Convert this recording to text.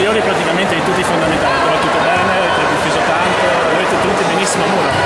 migliori praticamente di tutti i fondamentali, però tutto bene, ti ha difeso tanto, avete tutti benissimo a muro.